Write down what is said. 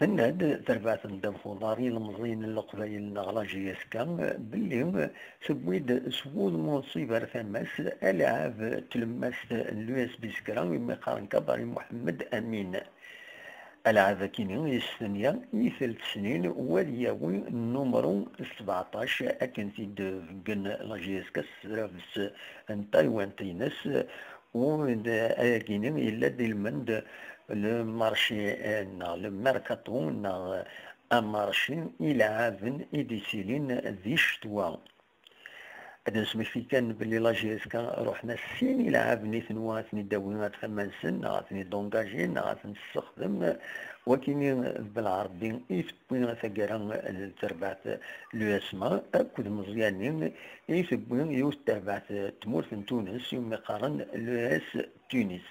من هاد تربعة ندم خضاري المزين القبايل نغلاجي يسكن باللي سويد سوود مصيبة ثماس ألعاب تلمس اليو إس بي سكرا يما قارن كباري محمد أمين. ألعاب كيني الثانية ثلاث سنين وليوي نمرو 17 أكن في دفقن لاجيسكا سرافس ان تايوان تينس و أكيني إلا دي المند لو مارشي نا لو ميركاتو نا ان مارشي يلعابن إديسيلين ذي شتوا هذا نسمي في كان بلي لاجيسكا روحنا سين يلعب نيثن واتني داوينا ثمان سن غاتني دونجاجين غاتني نستخدم وكيني بالعربي يثبوين ثقرا تربعت لو اسما أكد مزيانين يثبوين يوث تربعت تمور تونس يوم قارن لو إس تونس.